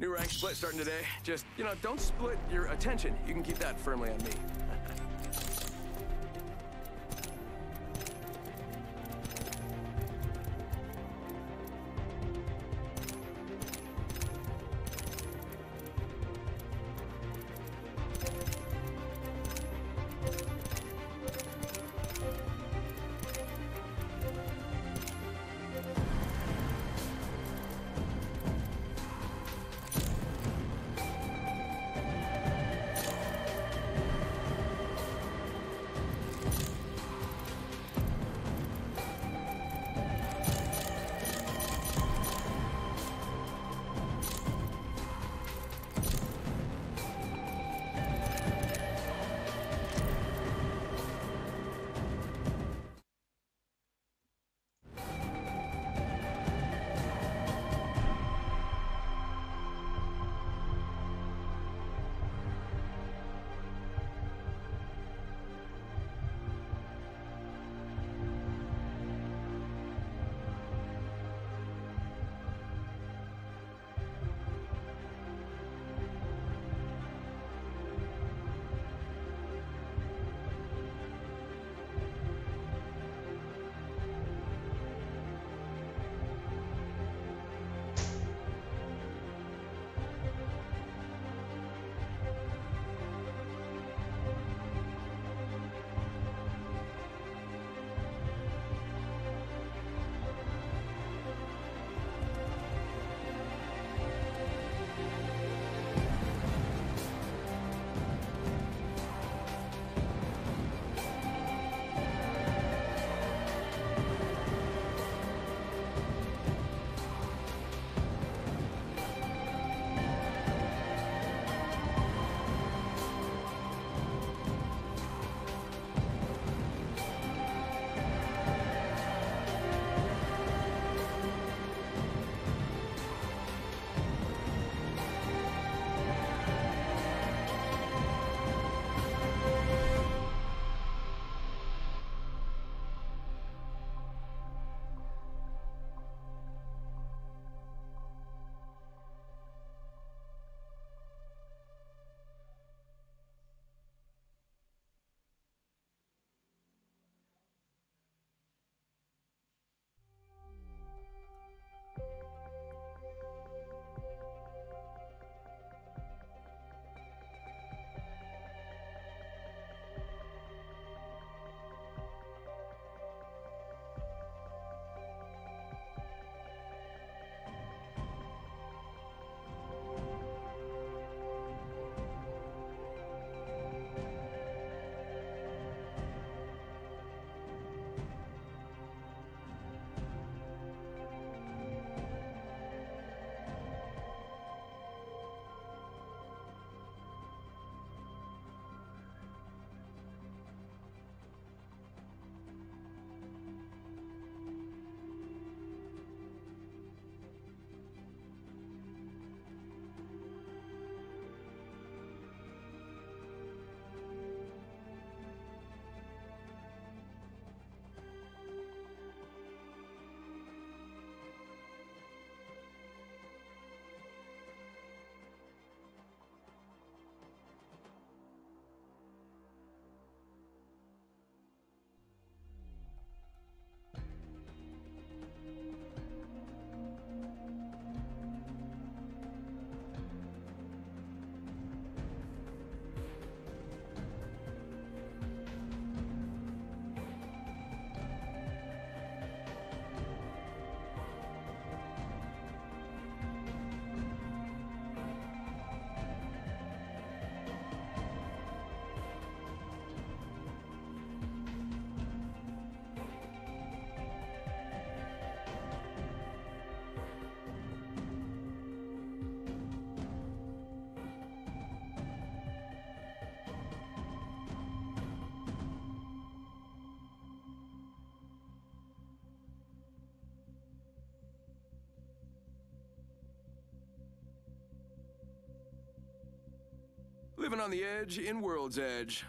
New rank split starting today. Just, you know, don't split your attention. You can keep that firmly on me. Living on the edge in World's Edge.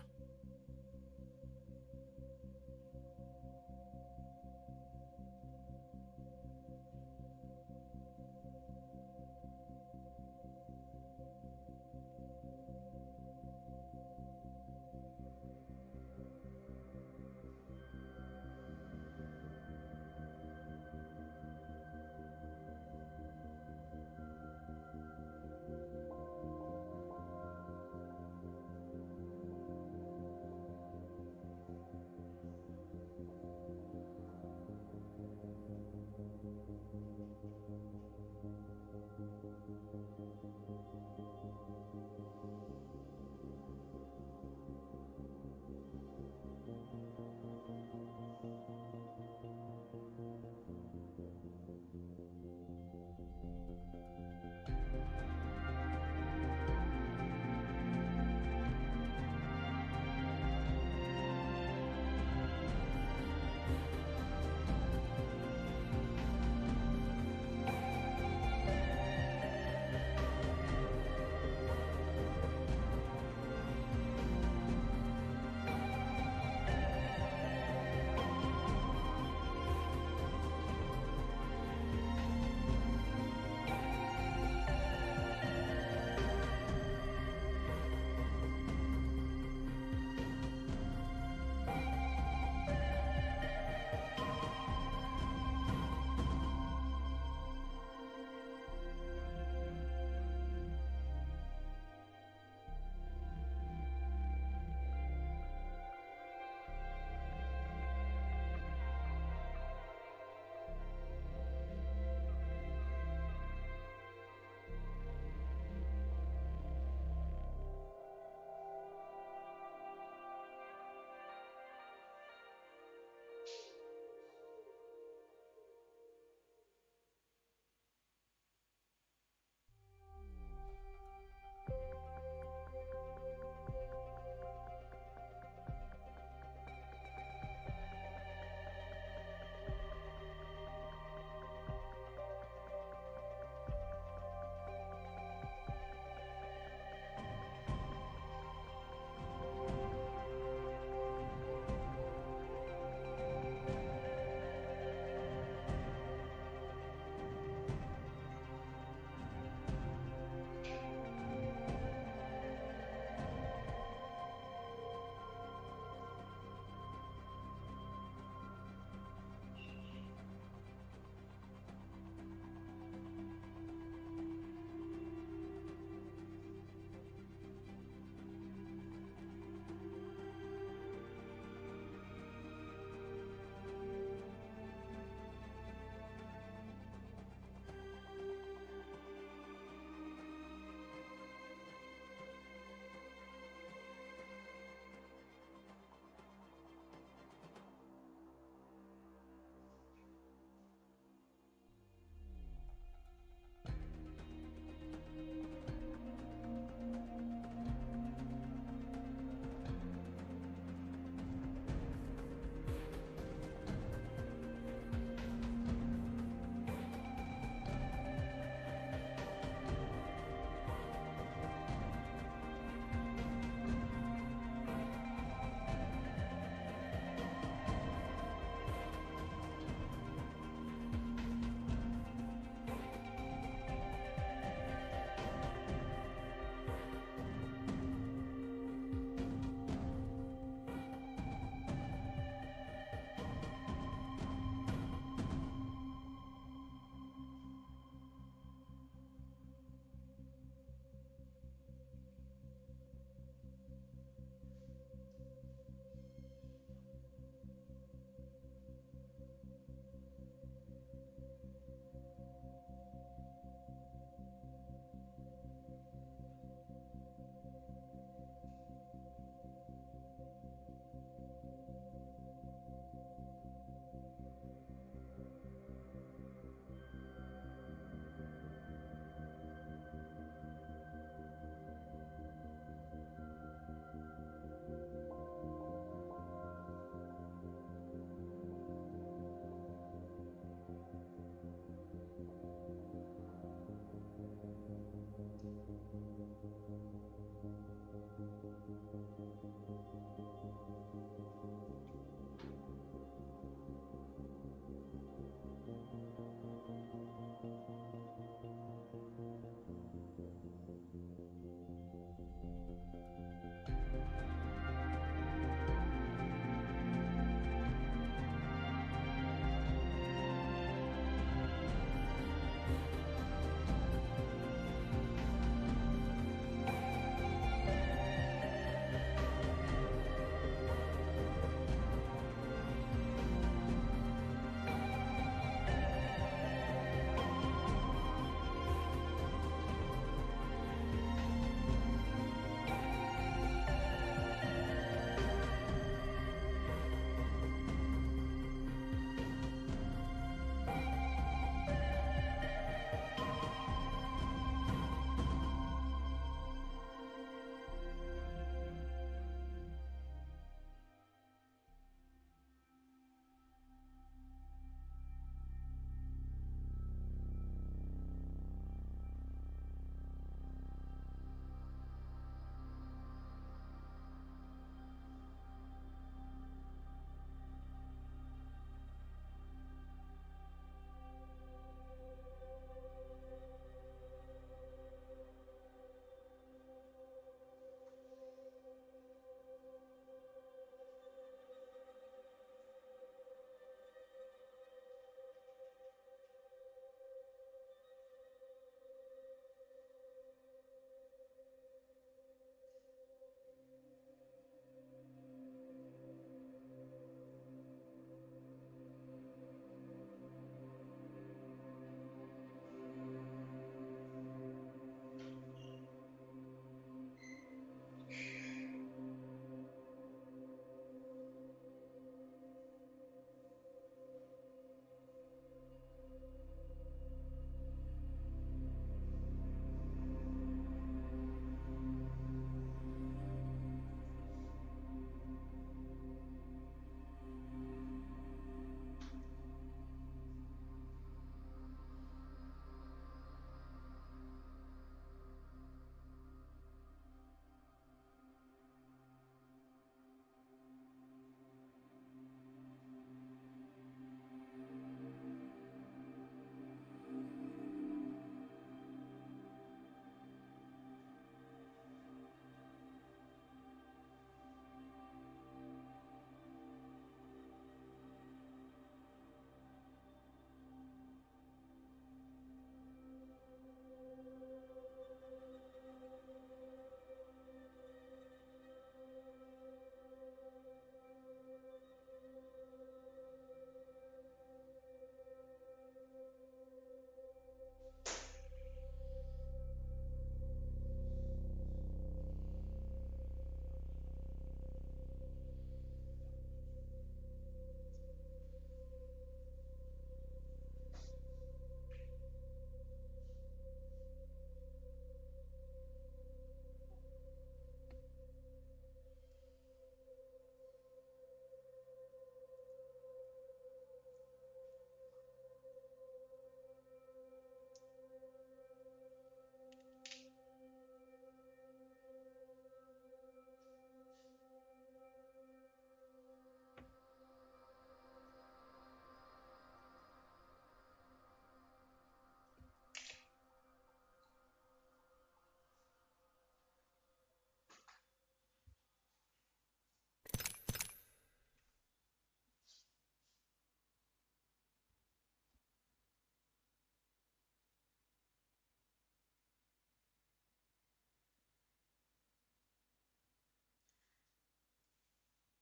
Thank you.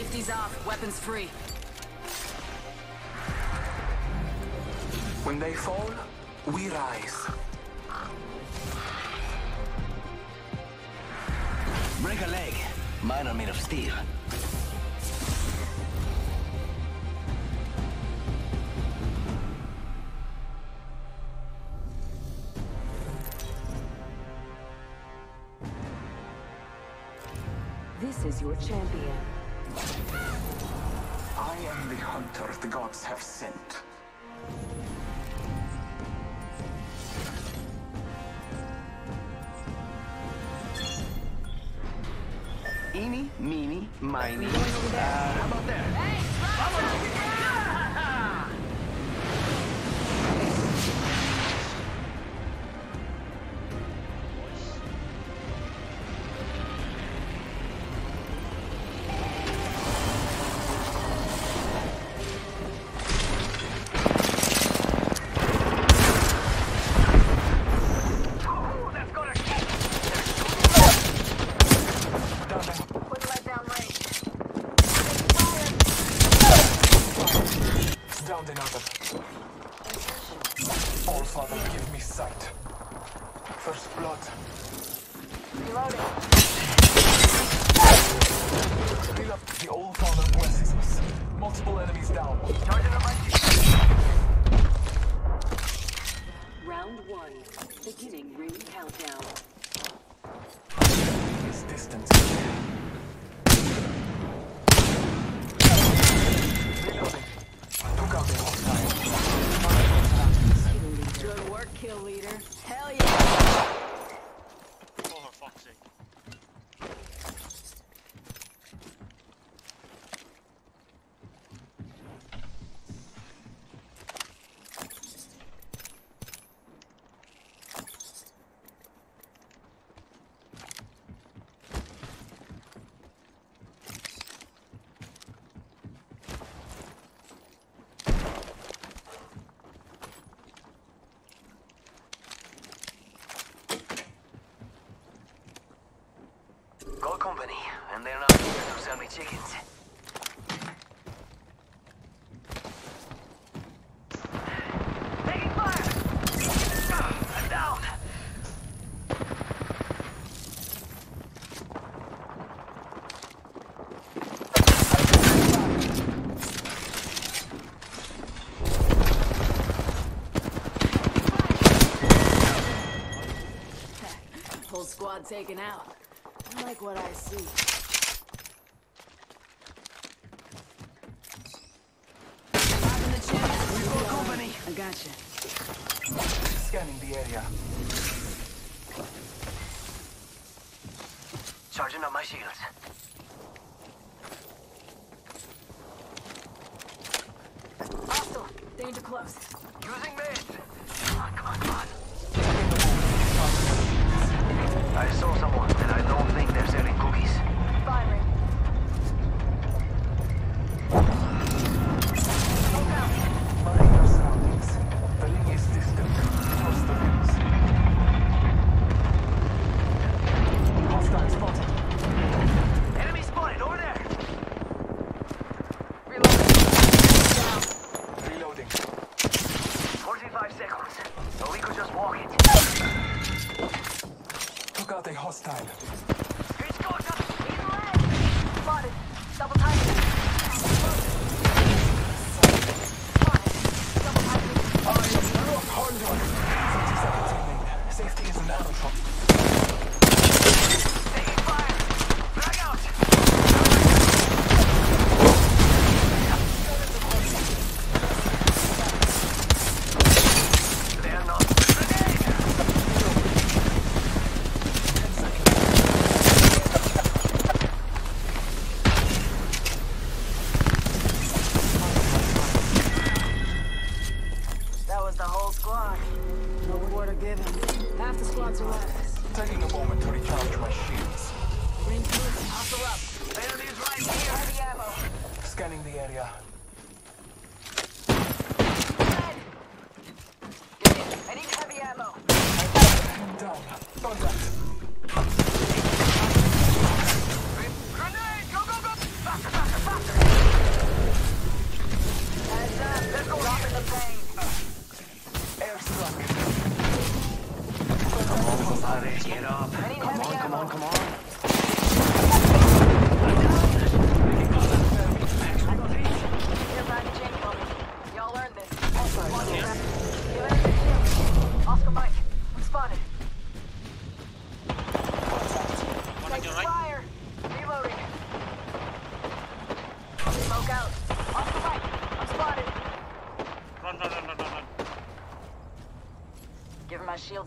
Safety's off, weapons free. When they fall, we rise. Break a leg. Mine are made of steel. This is your champion. the gods have sent. company, and they're not here to sell me chickens. Squad taken out like what I see. I gotcha. Scanning the area. Charging up my shields. seconds. So we could just walk it. Took out a hostile.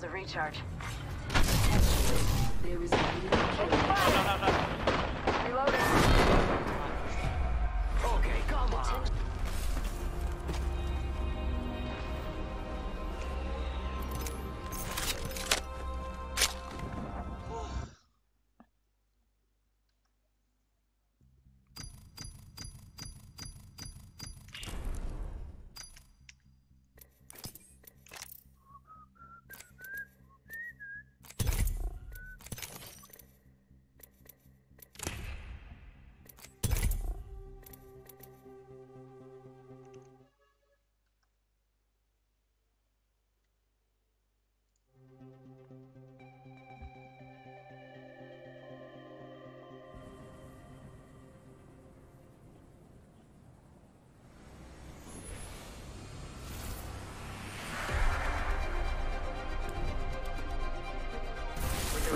the recharge.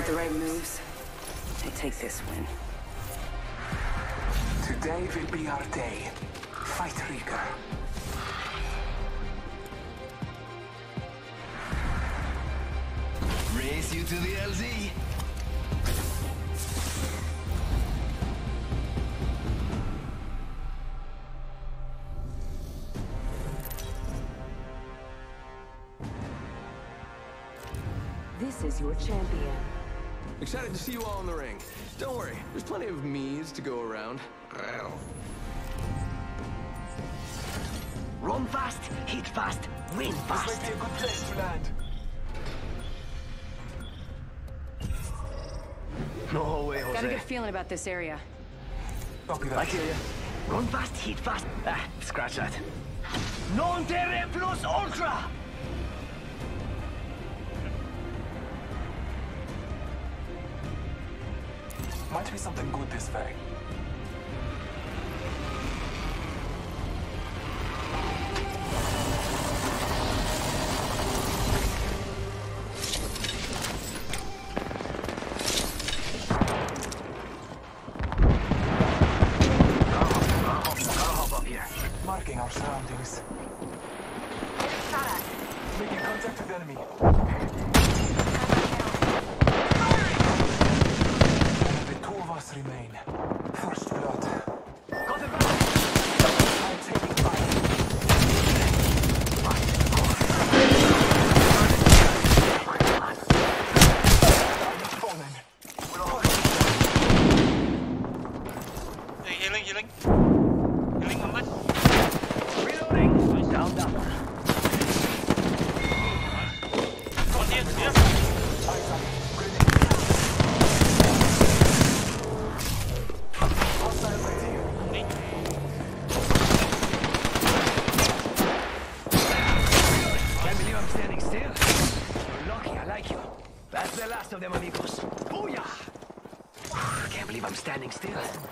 the right moves, they take this win. Today will be our day. Fight Rika. Race you to the LZ. see you all in the ring. Don't worry, there's plenty of me's to go around. Run fast, hit fast, win fast. This might be a good place to land. No way, Jose. Got a good feeling about this area. Copy that. I hear you. Run fast, hit fast. Ah, scratch that. Non-terre plus ultra! standing still.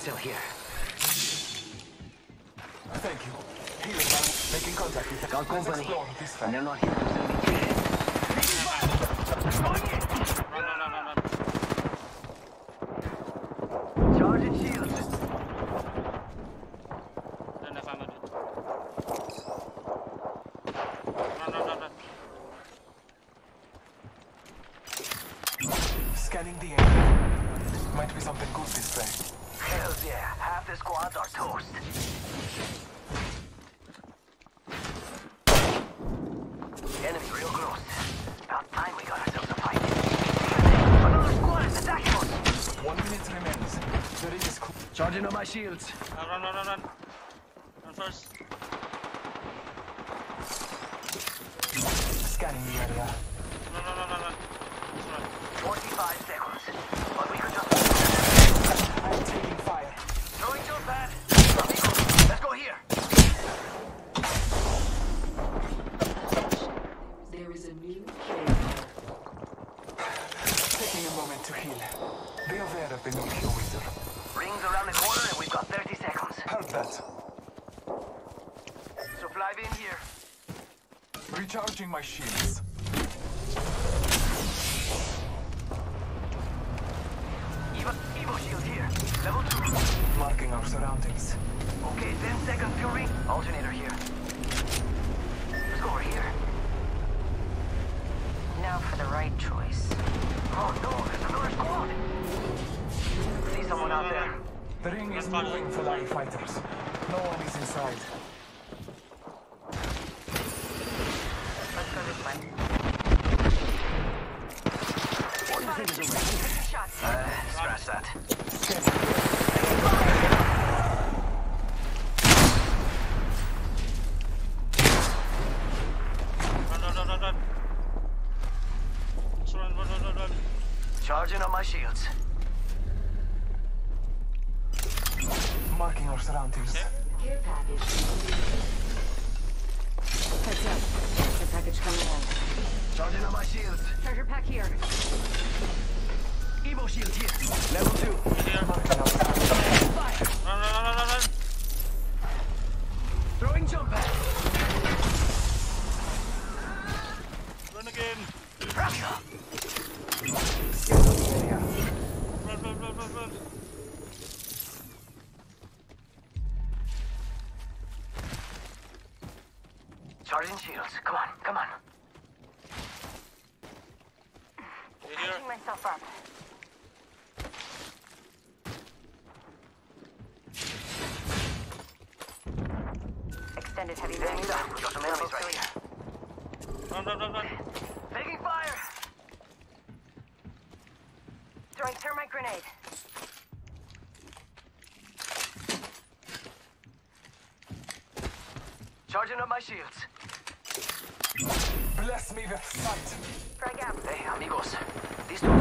still here. Thank you. Making contact with the company. They're not here. my shields. landed heavy Stand up. Got some enemies right here. Run, run, run, run. Taking fire! Throwing thermite grenade. Charging up my shields. Bless me with sight. Frag out. Hey, amigos. These two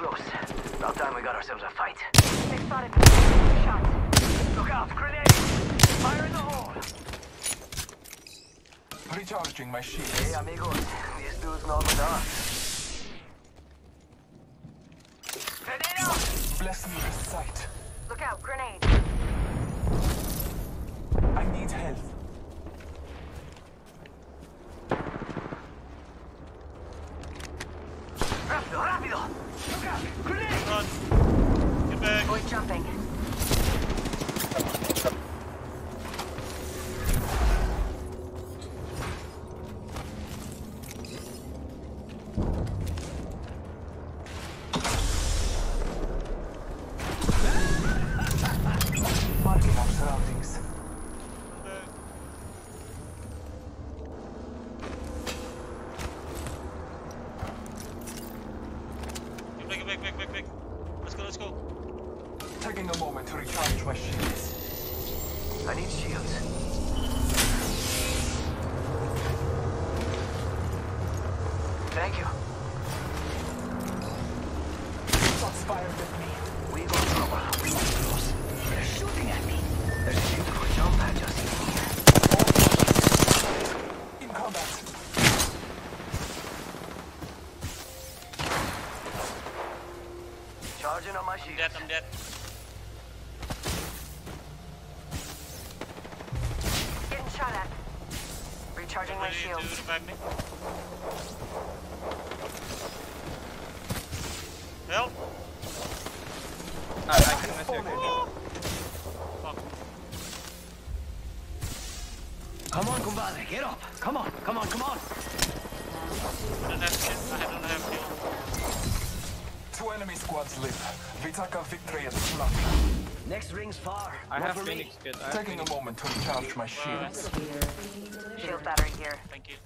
close. About time we got ourselves a fight. They spotted me. Look out, grenade! Fire in the hole! Recharging my shield. Hey, amigos. This dude's not with us. Grenade out! Bless me with sight. Look out, grenade. I need help. I'm dead. over me. Taking a moment to recharge my shields. Shield battery here. Thank you.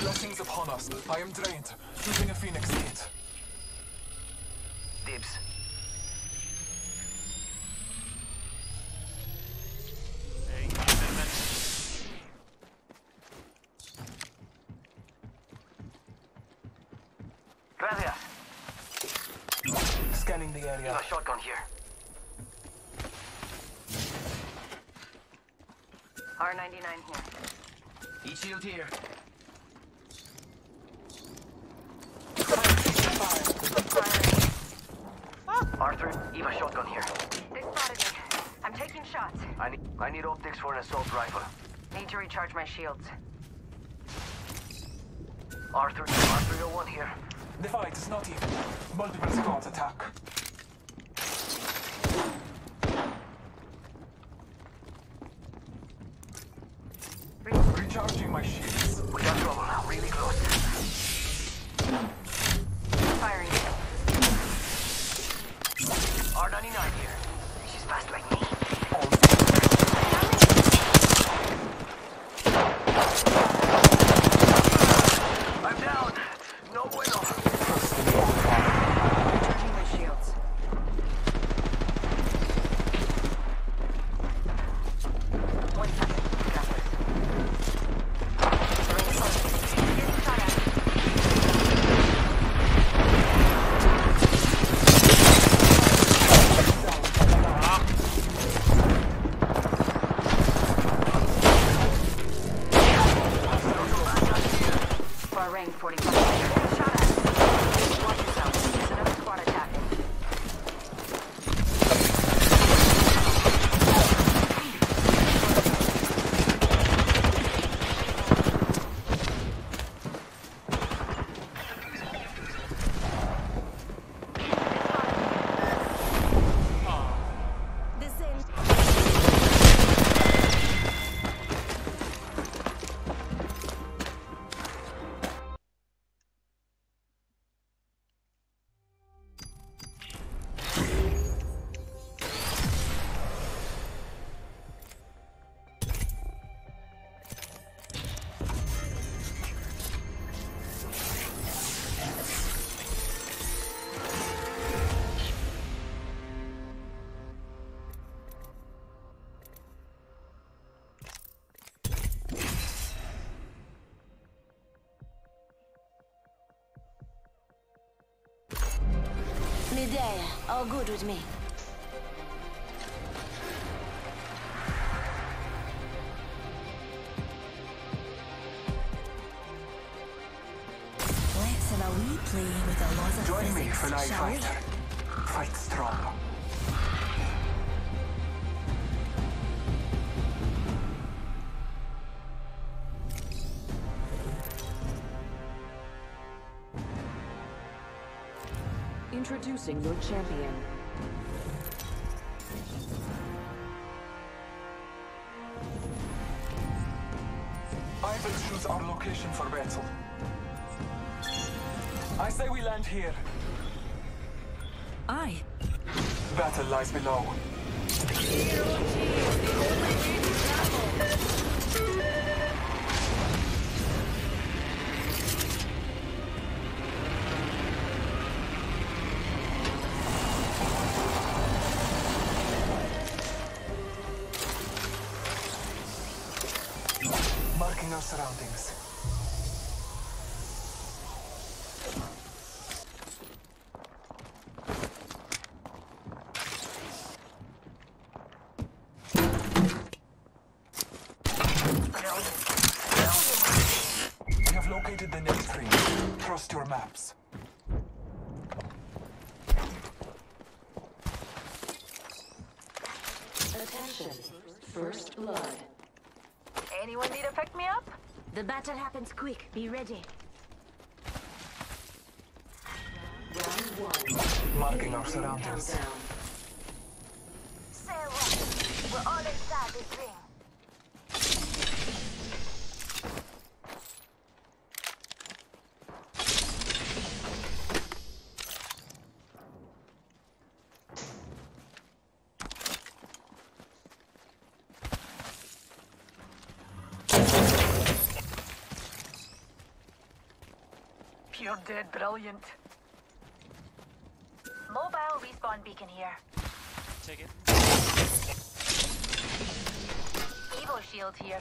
Blessings upon us. I am drained. Using a phoenix. Shield here. Arthur, Eva shotgun here. They spotted me. I'm taking shots. I need I need optics for an assault rifle. Need to recharge my shields. Arthur, R301 here. The fight is not even. Multiple squads attack. All good with me. Introducing your champion. I will choose our location for battle. I say we land here. Aye. Battle lies below. Battle happens quick. Be ready. Marking our surroundings. Countdown. Say We're all inside this ring. You're dead brilliant. Mobile respawn beacon here. Take it. Evo shield here.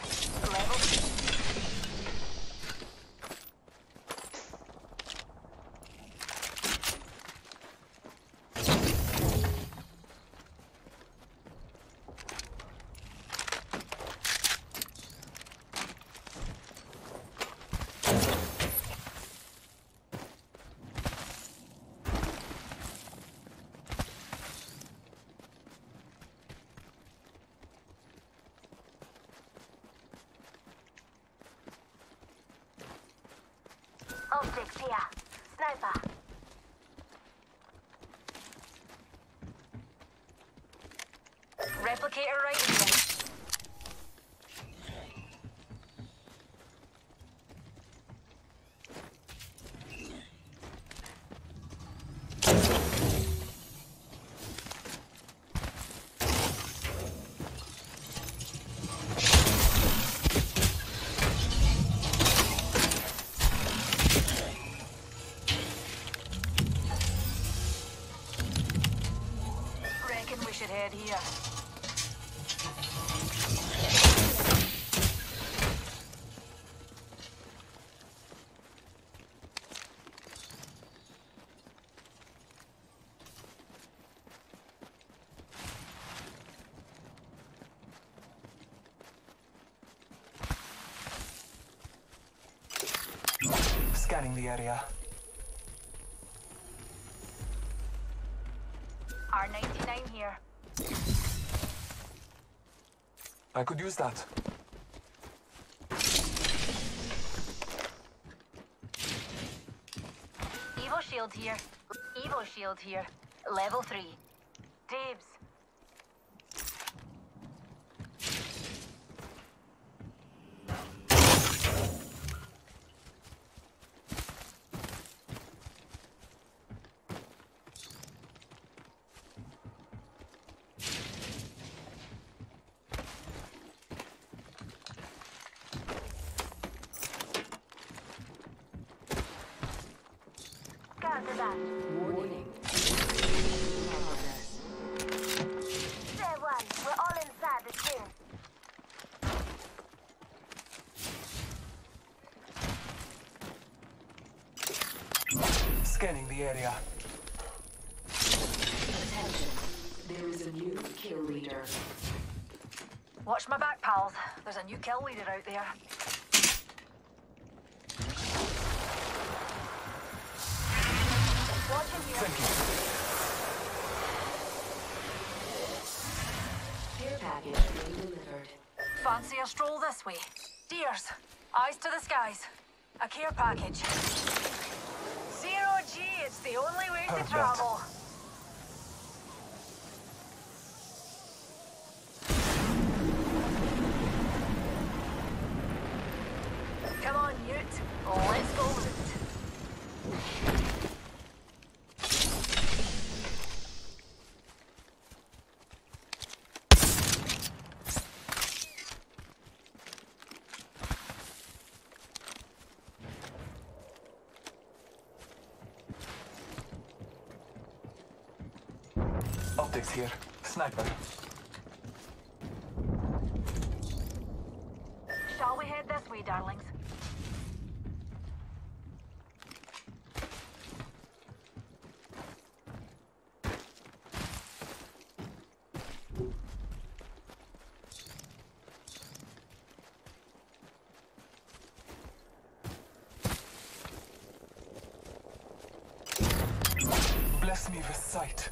Level. Optics here. Sniper. Reckon we should head here. Scanning the area. R99 here. I could use that. Evo shield here. Evo shield here. Level 3. Dibs. The area. Attention. There is a new kill leader. Watch my back, pals. There's a new kill leader out there. Watch him here. Thank you. Care package being delivered. Fancy a stroll this way. Dears, eyes to the skies. A care package. It's the only way to travel. Come on, Ute. Let's go loot. Here. Sniper. Shall we head this way, darlings? Bless me with sight.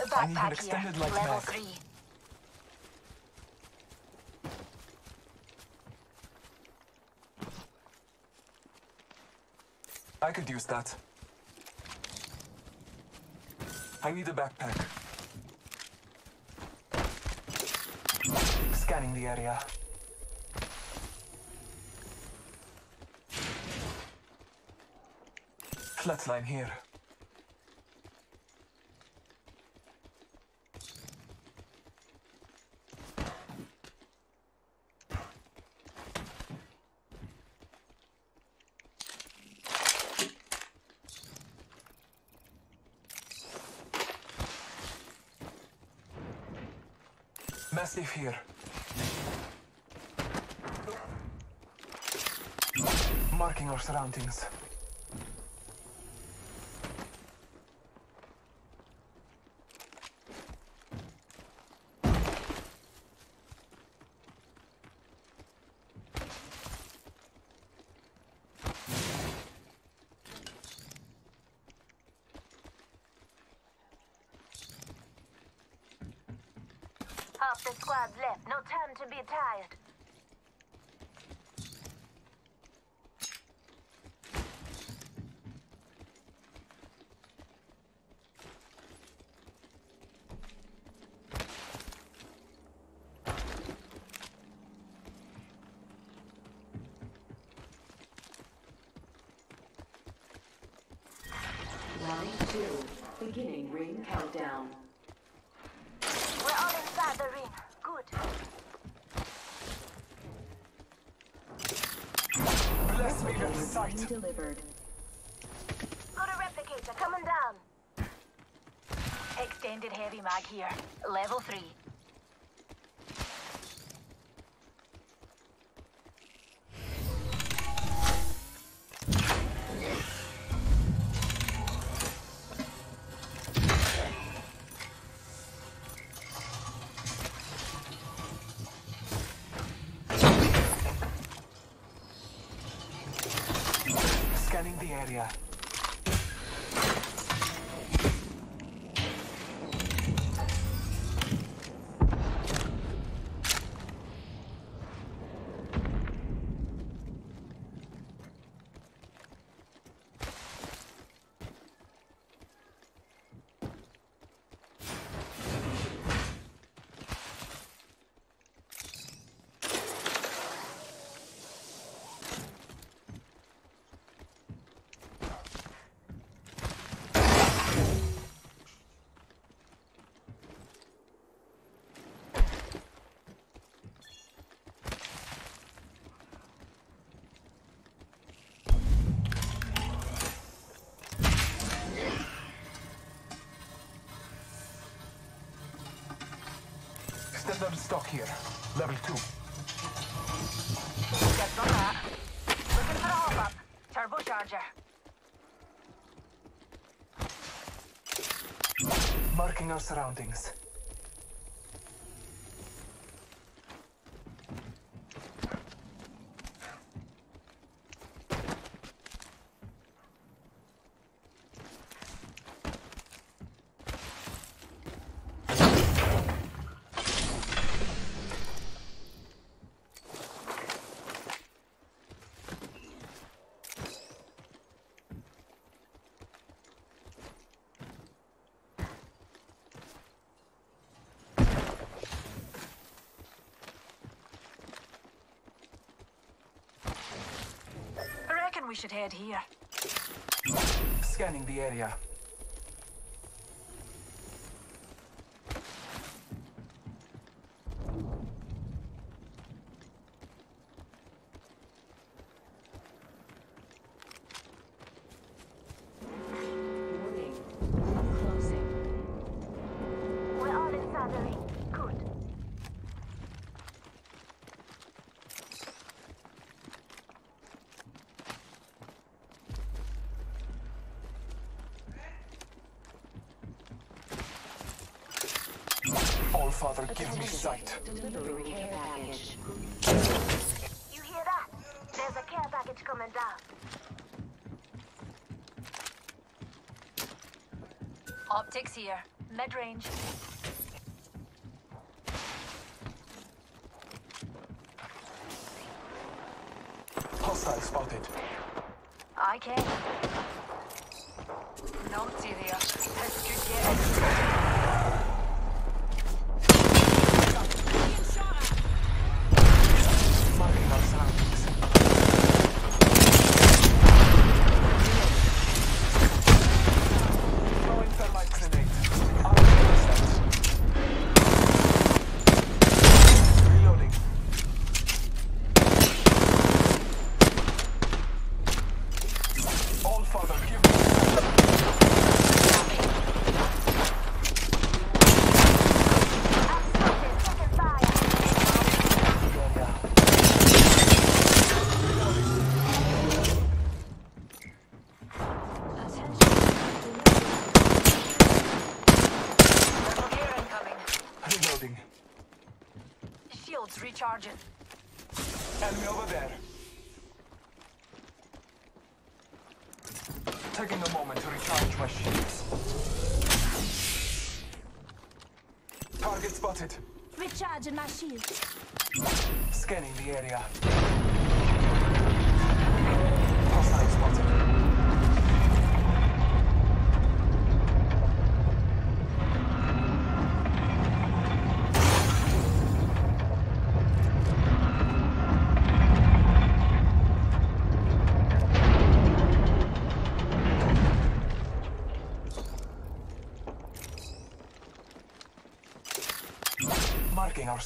A I need an Backpack here. extended light Level mag. 3. I could use that. I need a backpack. Scanning the area. Flatline here. Massive here. Marking our surroundings. Half the squad's left. No time to be tired. Round two. Beginning ring countdown. We're all inside the ring. Good. Bless me with sight. Delivered. Got a replicator coming down. Extended heavy mag here. Level 3. Standard stock here. Level 2. Just on that. Looking for a hop up. Turbocharger. Marking our surroundings. Should head here. Scanning the area. Warning. Closing. We're all inside the ring. Good. All Father, give me sight. Delivering care package. You hear that? There's a care package coming down. Optics here. Mid-range. Hostile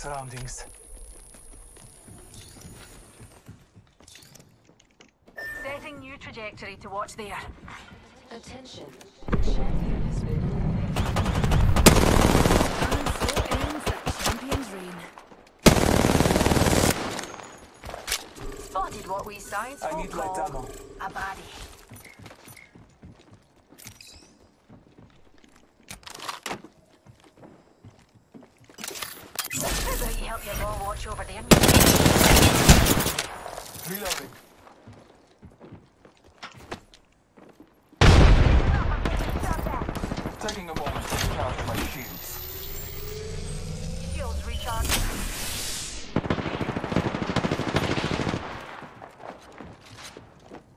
surroundings. Setting new trajectory to watch there. Attention. The champion has been eliminated. And so ends the champion's reign. Spotted what we science I folk need light call ammo. a body. How about you help your mom watch over them? Reloading. Taking a moment to charge my shields. Shields recharged.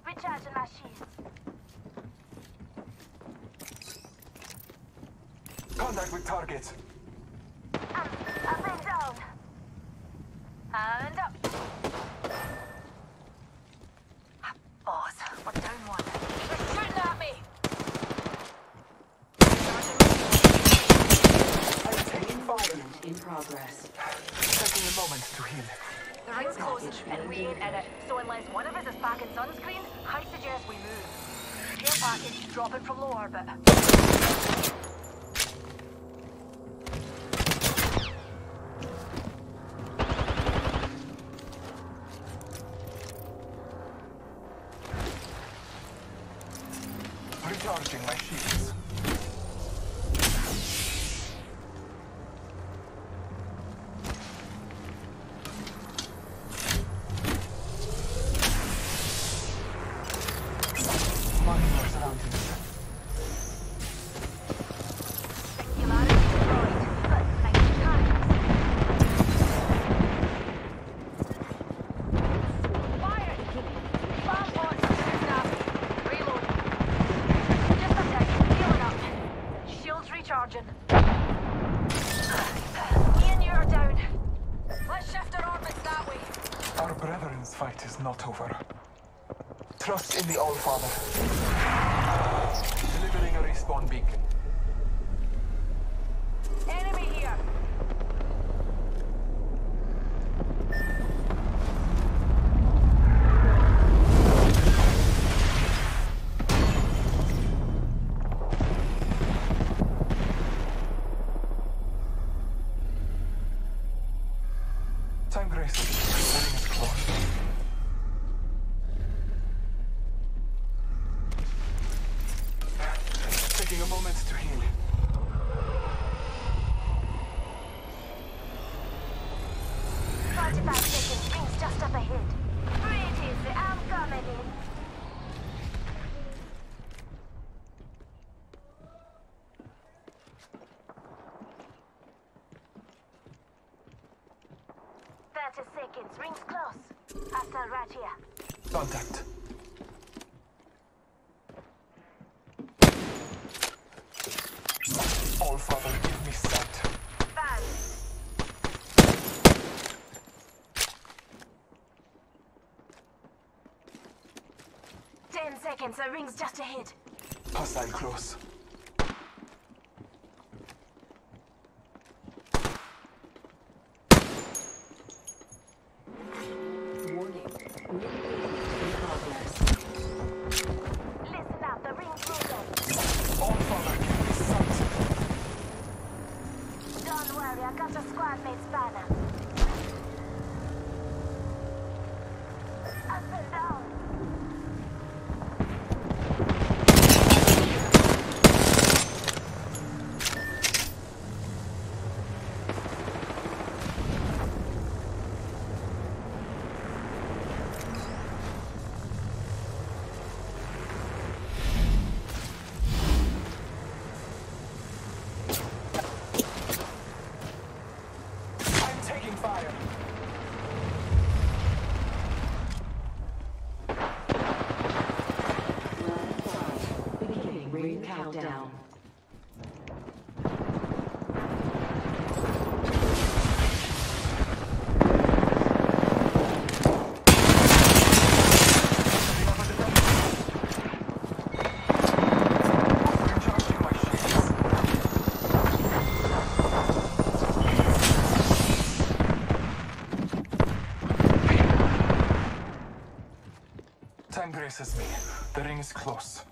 Recharging my shield. Contact with target. I'm, I've been down. And up. Boss, we're down one. They're shooting at me. I'm taking fire. In progress. Taking a moment to heal. The ring's closing, and we ain't in it. So unless one of us is back in sunscreen, I suggest we move. Care package dropping from low orbit. Recharging my shields. Marking our surroundings. Singularity destroyed, but thank you, Times. Fire! Bomb bots shooting at me. Reloading. Just a sec, healing up. Shields recharging. Me and you are down. Let's shift our orbits that way. Our brethren's fight is not over. Trust in the All-Father. Delivering a respawn beacon. Enemy here. Time graces. Setting is close. Taking a moment to heal. Forty-five seconds. Rings just up ahead. Pretty easy. I'm coming in. Thirty seconds. Rings close. Hostile right here. Contact. All-Father, give me sight. Ten seconds. The ring's just ahead. Hostile close. Warning. Movement in progress. Listen up. The ring's moving. All-Father, give me sight. Don't worry. I got your squad mate's banner. Up and down. Time braces me. The ring is close.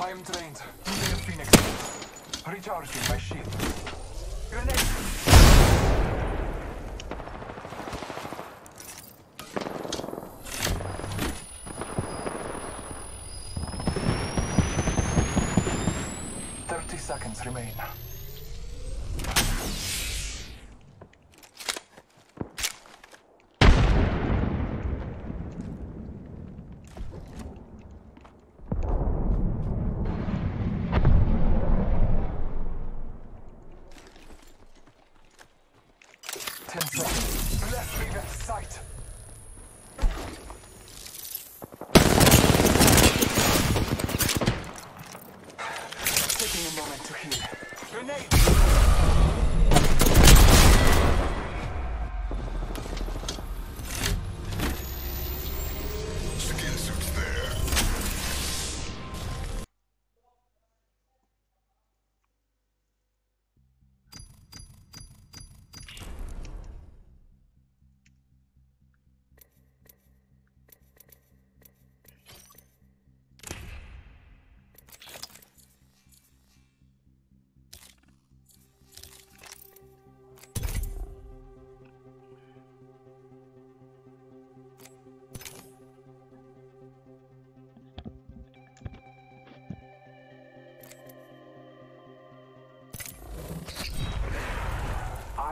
I am drained. Nuclear Phoenix. Recharging my shield. Grenade! Seconds remain.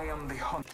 I am the hunt.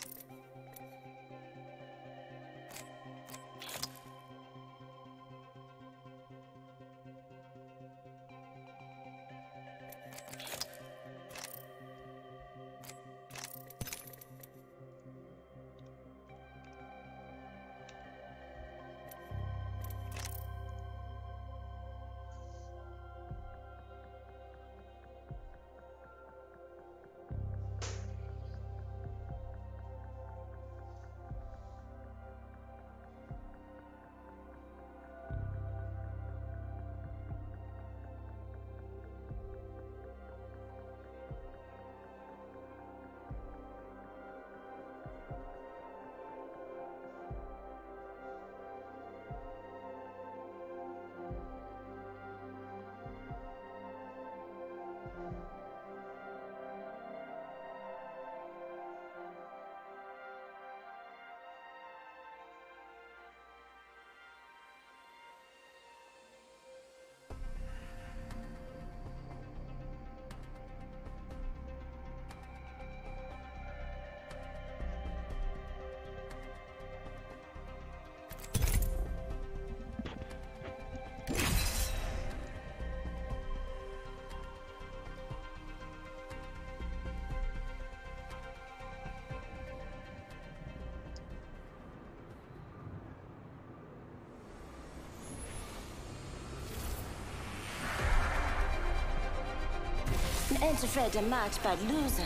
Ain't afraid to match but losing.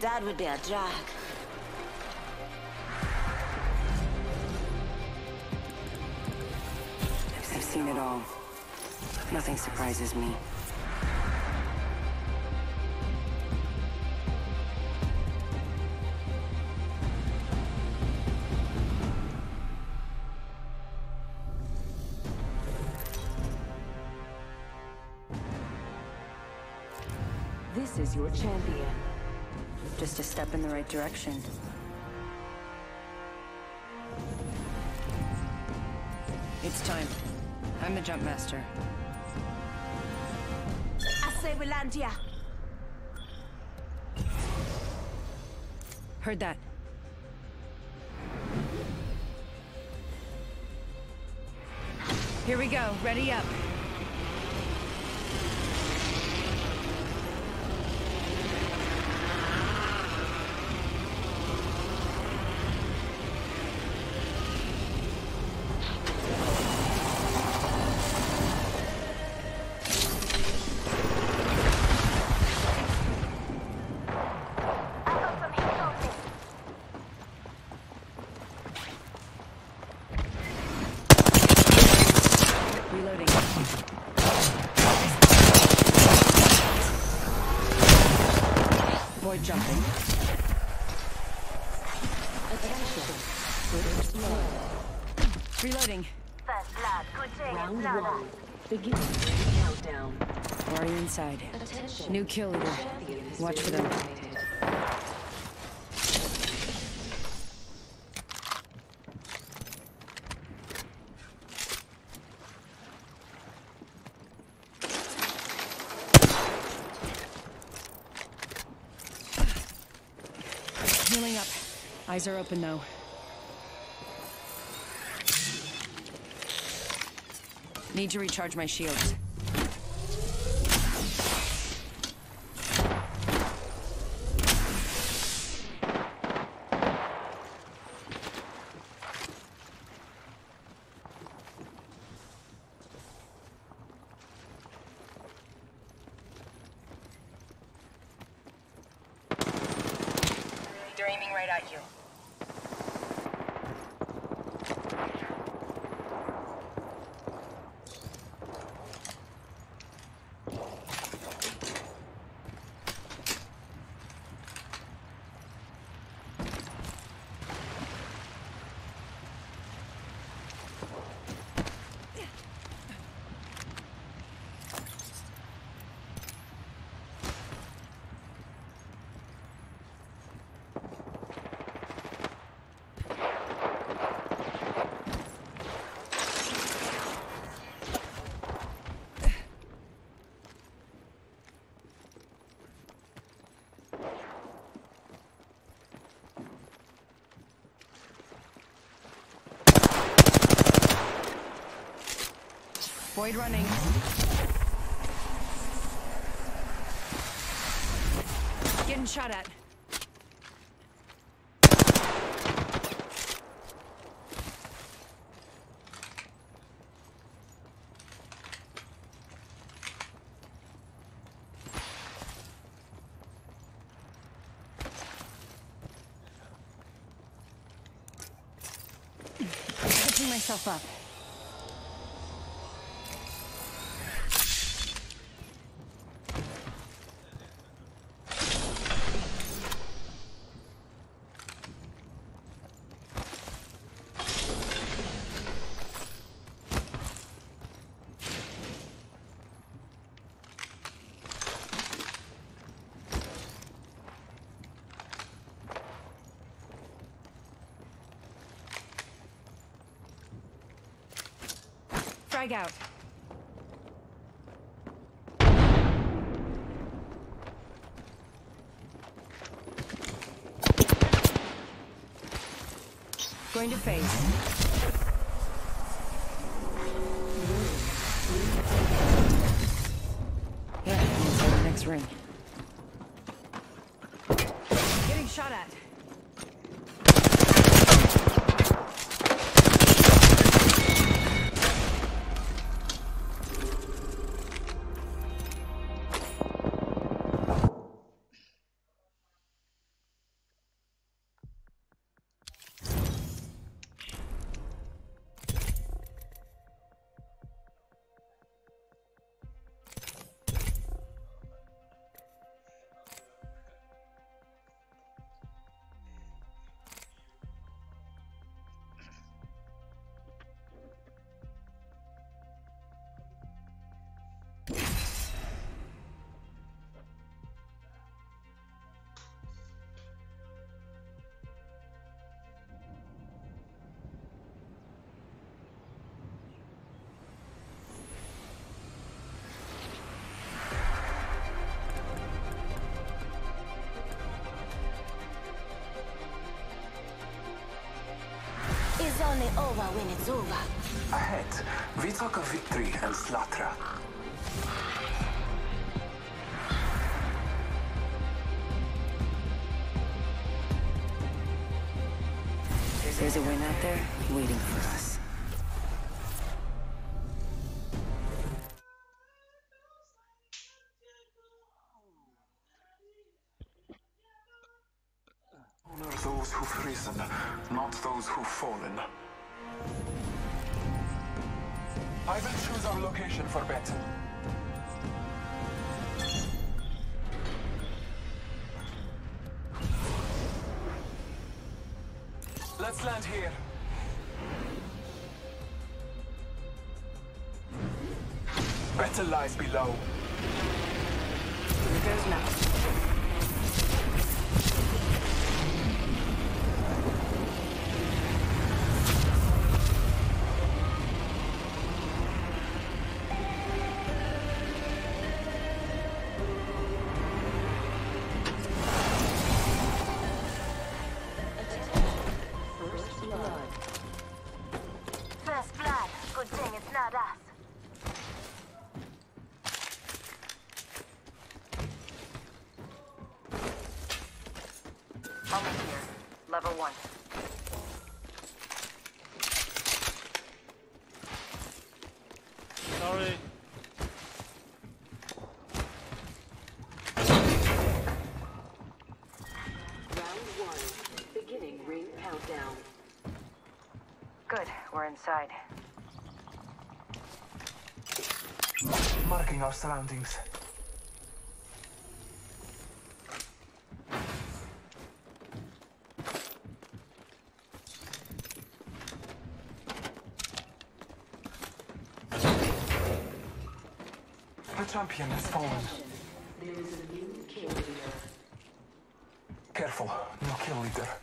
That would be a drag. I've seen it all. Nothing surprises me. Direction. It's time. I'm the jump master. I say we land here. Heard that. Here we go. Ready up. New kill leader. Watch for them. Healing up. Eyes are open though. Need to recharge my shields. Aiming right at you. Void running. Getting shot at. Myself up. Frag out. Going to phase. It's only over when it's over. Ahead, we talk of victory and slaughter. those who've fallen. I will choose our location for battle. Let's land here. Battle lies below. Inside. Marking our surroundings. The champion has fallen. There is a new kill leader. Careful, no kill leader.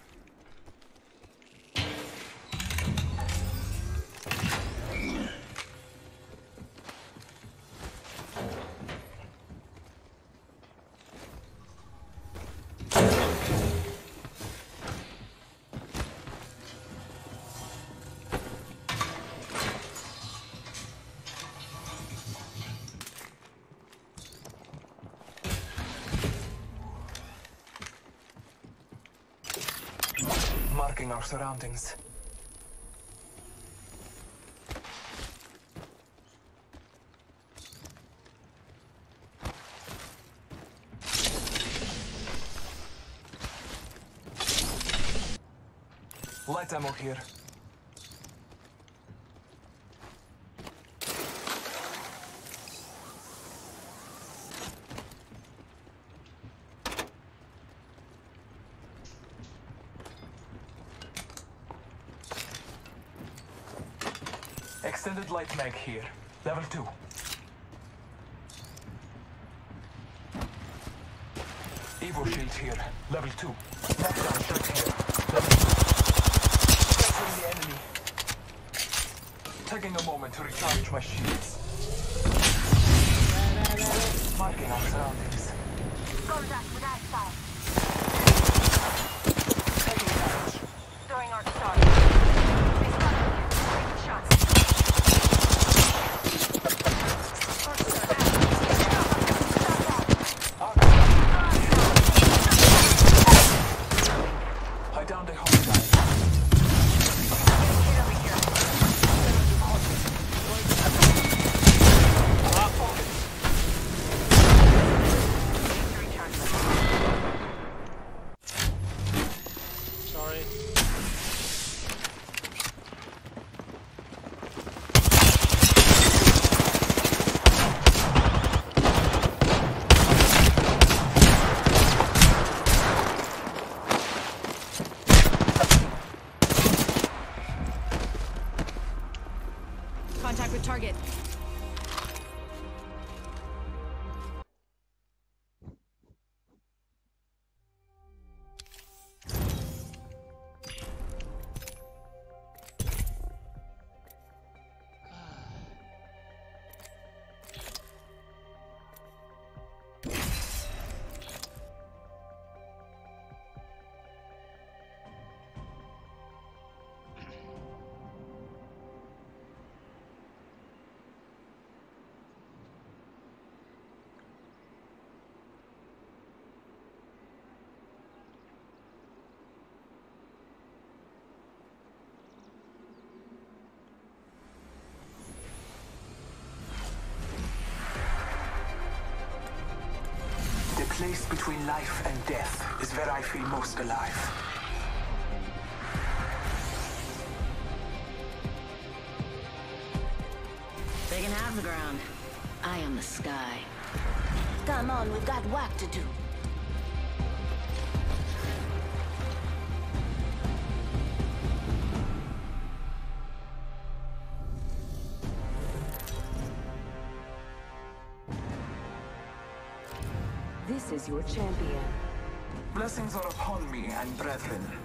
Our surroundings. Light ammo here. Light mag here. Level 2. Evo shield here. Level 2. Knockdown shield here. Level 2. Scattering the enemy. Taking a moment to recharge my shields. Marking our surroundings. Contact place between life and death is where I feel most alive. They can have the ground. I am the sky. Come on, we've got work to do. Is your champion. Blessings are upon me and brethren.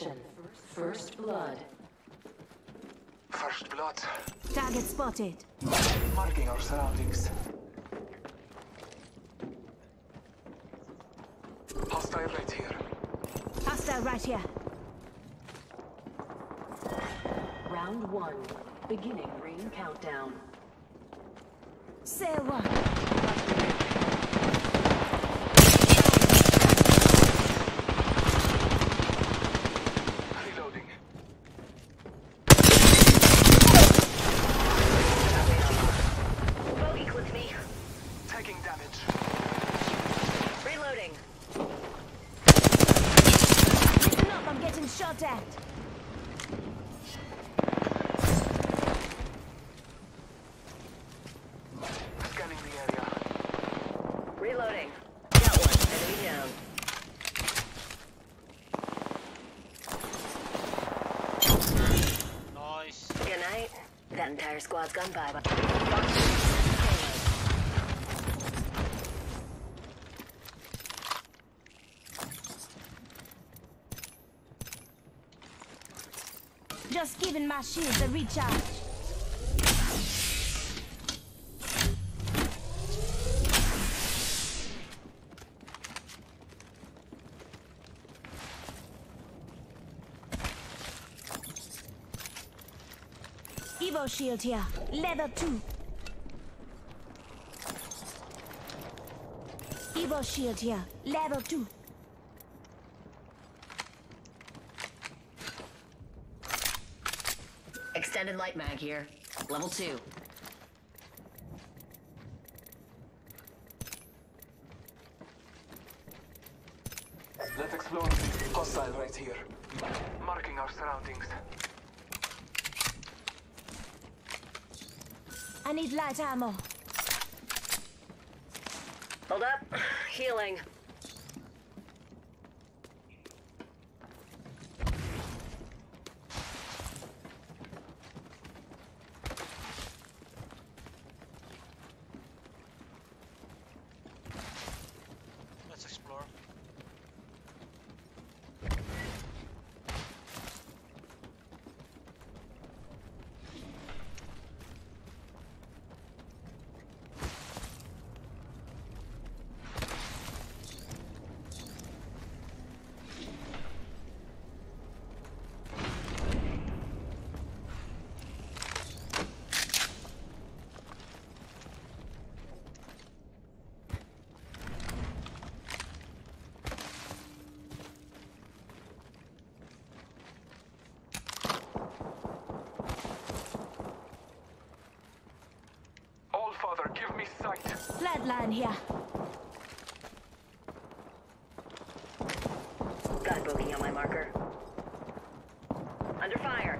Attention. First blood. First blood. Target spotted. Marking our surroundings. Hostile right here. Hostile right here. Round one. Beginning ring countdown. Say one. Reloading. Bogey clipped me. Taking damage. Reloading. Listen up, I'm getting shot at. Scanning the area. Reloading. Got one. Enemy down. Nice. Good night. Entire squad's gone by. but- Just giving my shields a recharge. Shield here. Level 2. Evo shield here. Level 2. Extended light mag here. Level 2. Let's explore. Hostile right here. Marking our surroundings. I need light ammo. Hold up. Healing. Let's explore. All father, me here. Got a bogey on my marker. Under fire.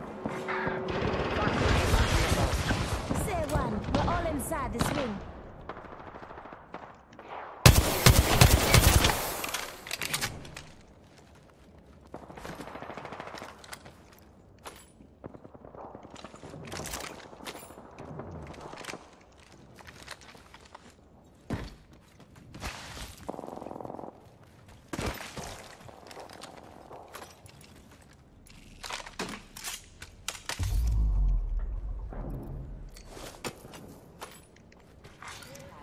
Say one. We're all inside this ring.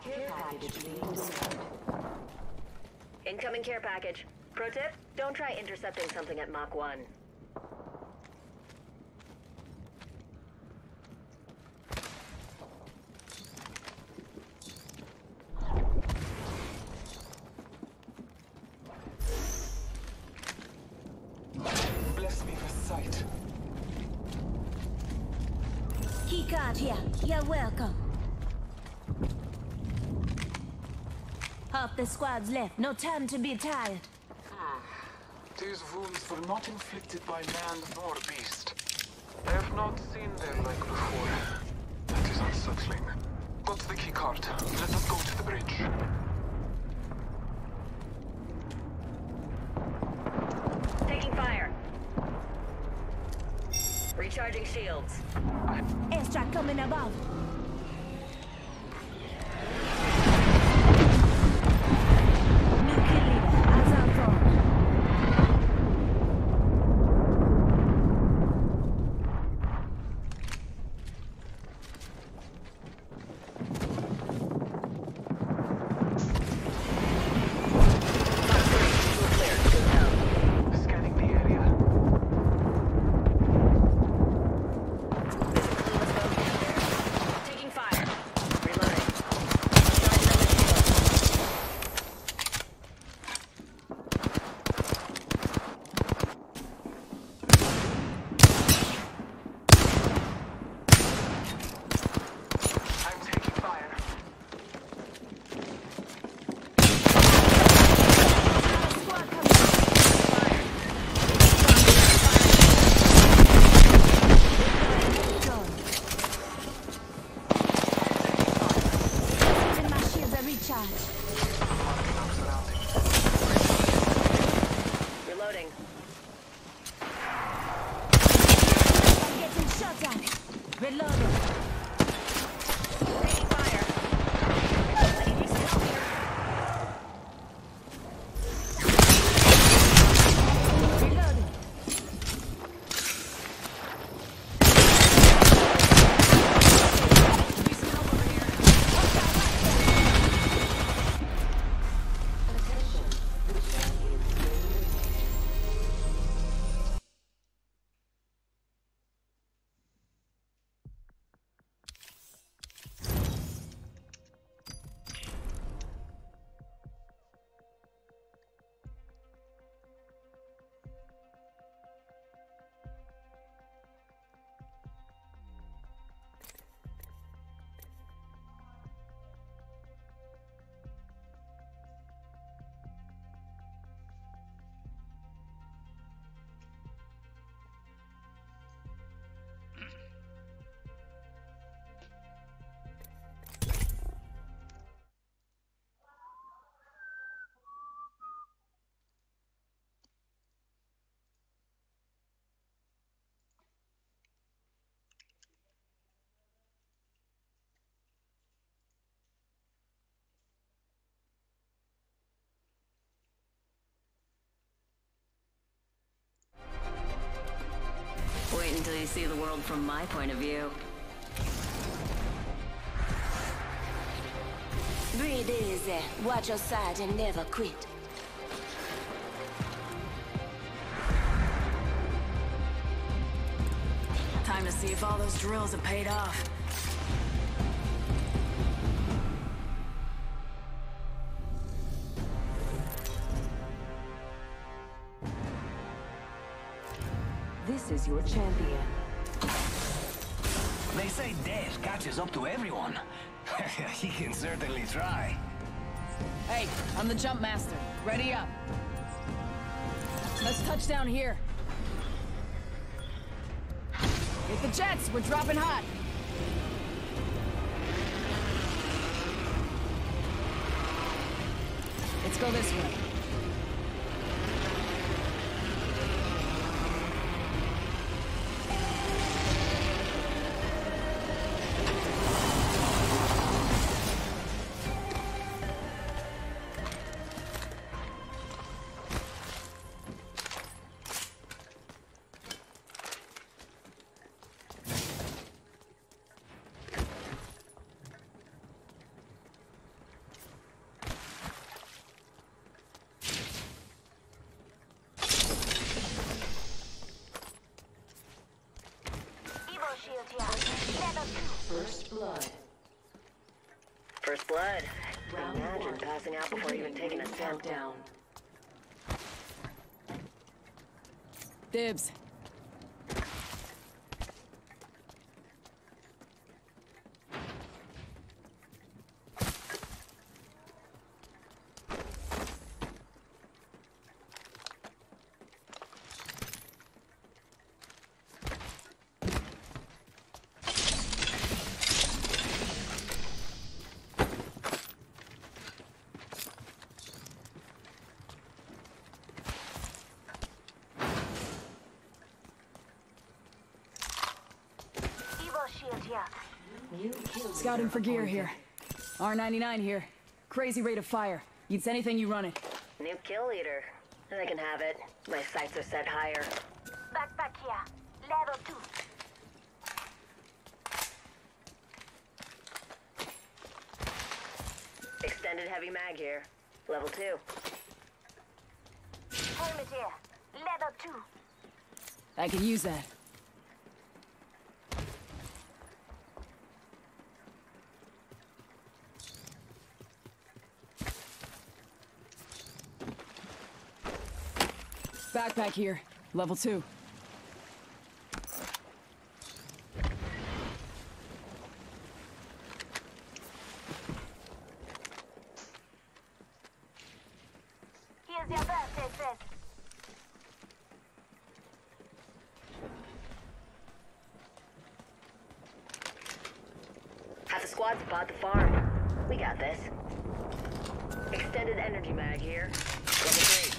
Care package being delivered. Incoming care package. Pro tip, don't try intercepting something at Mach 1. Half the squad's left. No time to be tired. Ah. These wounds were not inflicted by man nor beast. I have not seen their like before. That is unsettling. Got the key card. Let us go to the bridge. Taking fire. Recharging shields. Extra coming above. Until you see the world from my point of view. Breathe easy. Watch your side and never quit. Time to see if all those drills have paid off. This is your champion. Catches up to everyone. he can certainly try. Hey, I'm the jump master. Ready up. Let's touch down here. Get the jets. We're dropping hot. Let's go this way. Dibs. Evo shield here. Scouting for gear here. R99 here. Crazy rate of fire. Eats anything you run it. New kill leader. They can have it. My sights are set higher. Backpack here. Level 2. Extended heavy mag here. Level 2. Helmet here. Level 2. I could use that. Backpack here. Level 2. Here's your birthday present. Half the squad's bought the farm. We got this. Extended energy mag here. Level 3.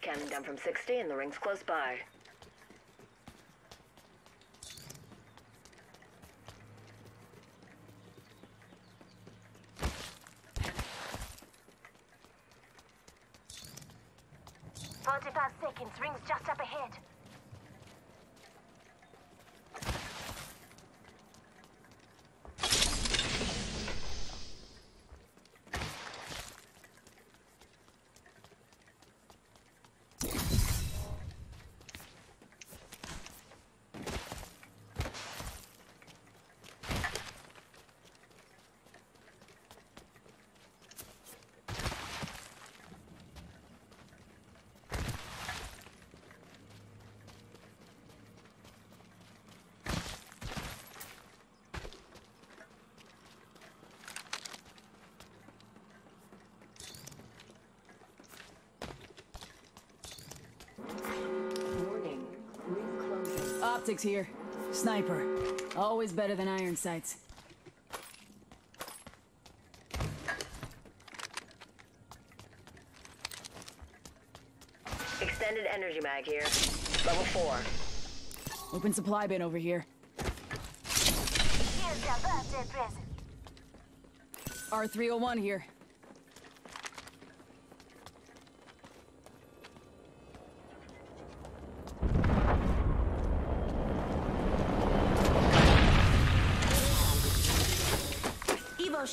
Counting down from 60 and the ring's close by. Forty-five seconds. Rings just up ahead. Warning. Ring closing. Optics here. Sniper. Always better than iron sights. Extended energy mag here. Level 4. Open supply bin over here. Here's your birthday present. R301 here.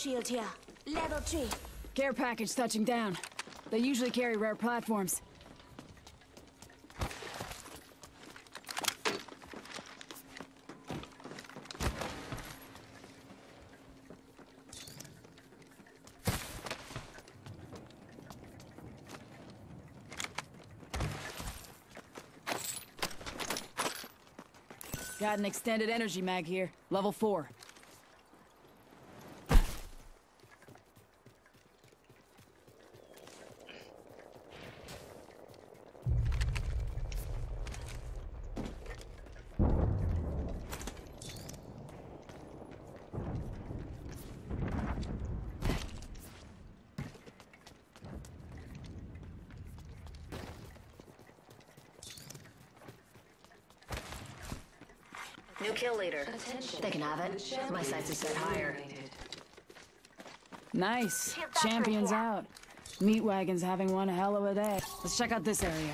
Shield here. Level 3. Care package touching down. They usually carry rare platforms. Got an extended energy mag here. Level 4. New leader. They can have it. My sights are set higher. Nice. Champions out. Meat wagon's having one hell of a day. Let's check out this area.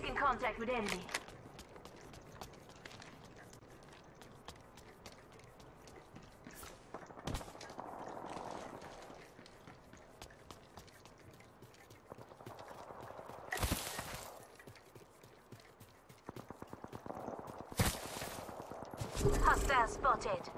Making contact with enemy. Hostile spotted.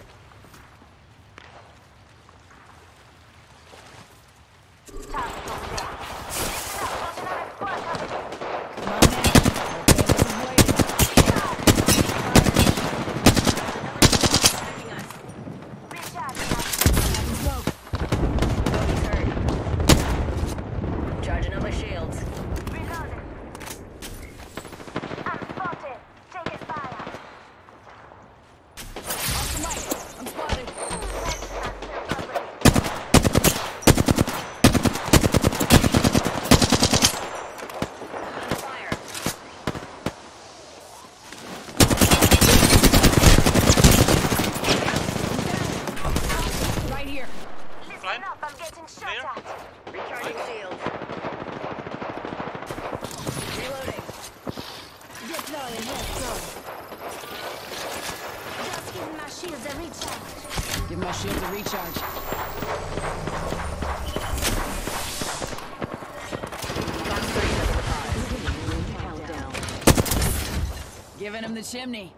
the chimney.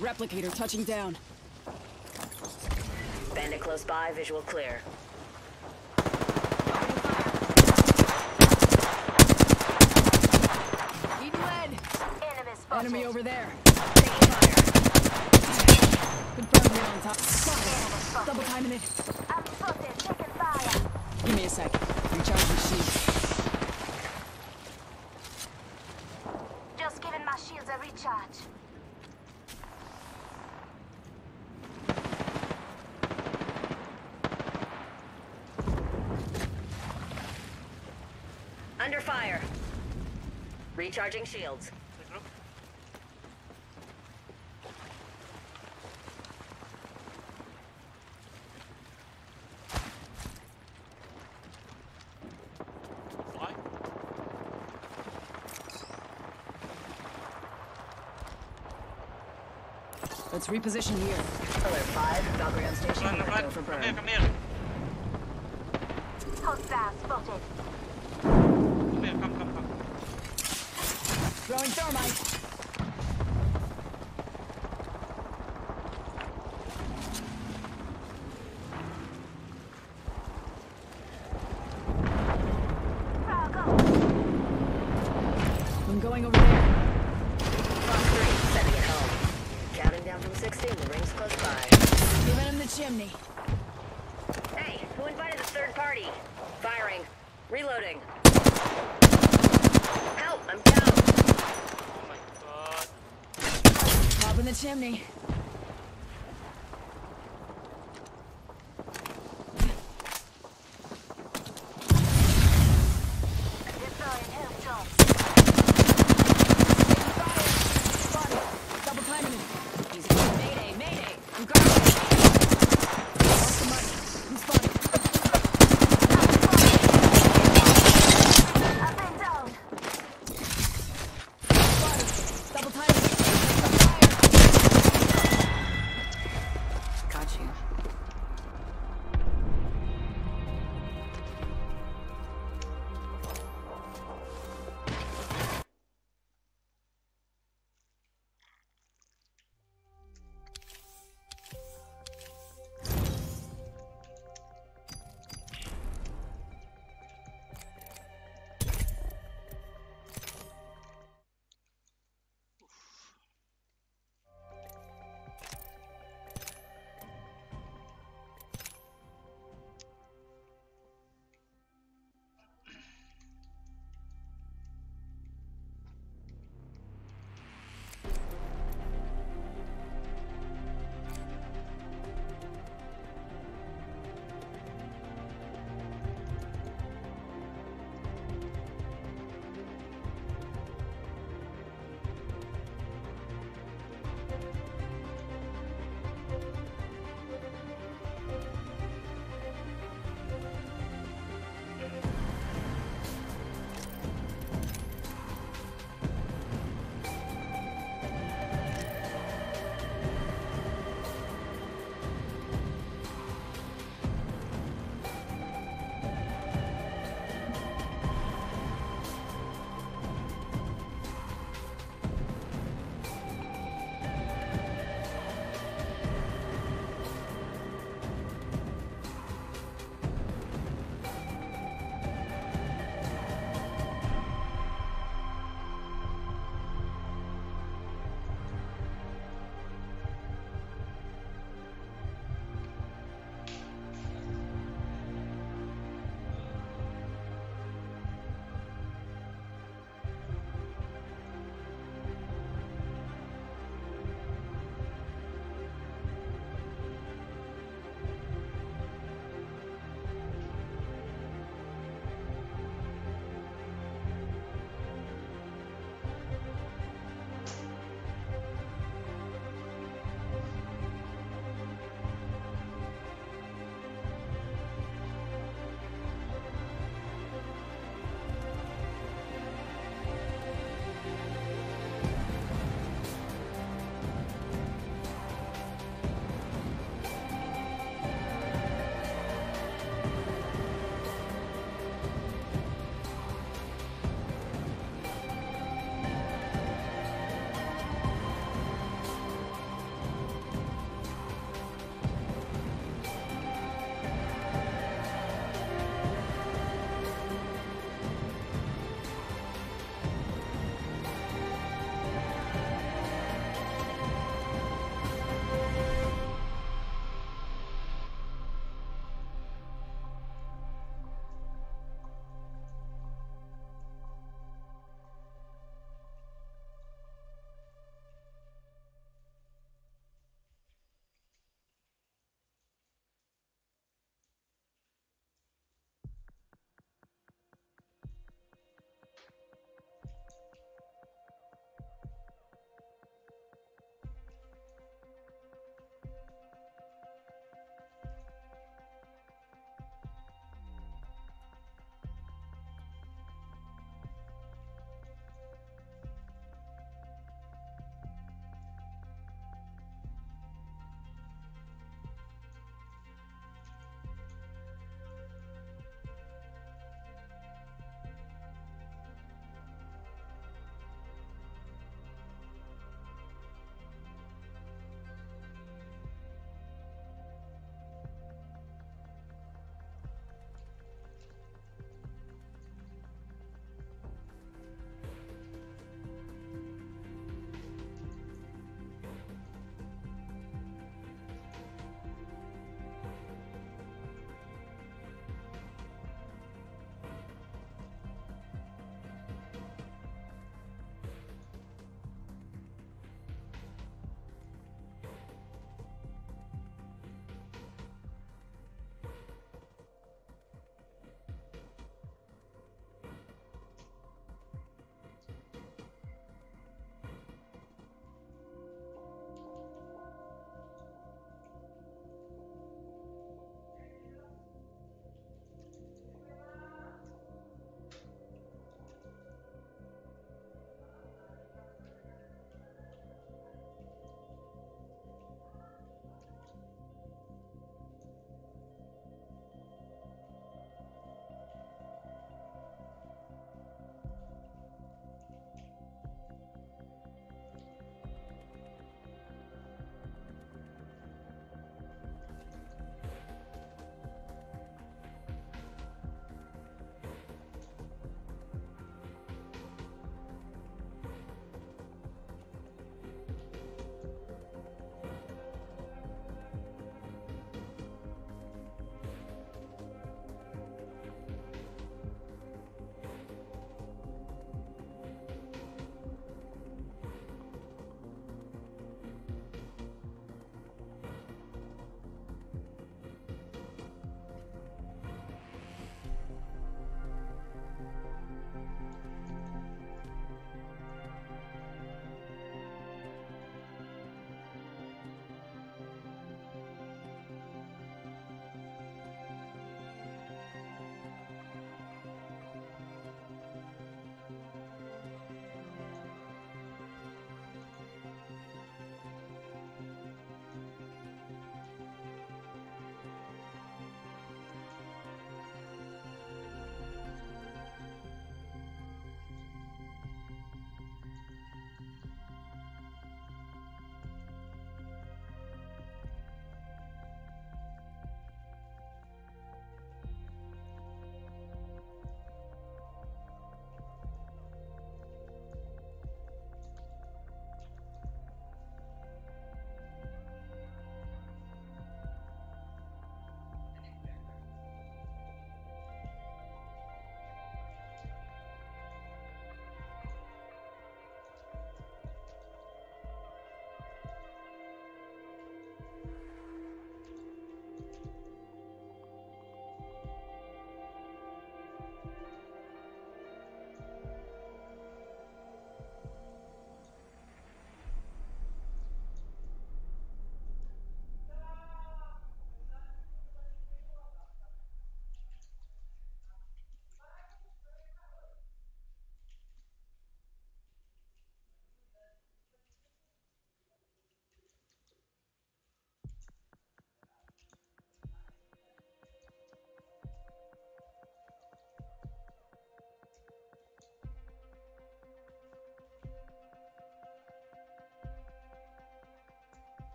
Replicator touching down. Bandit close by, visual clear. Recharging shields. Let's reposition here. Alert 5, Valkyrie station. Come here, come here. me.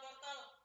Portal.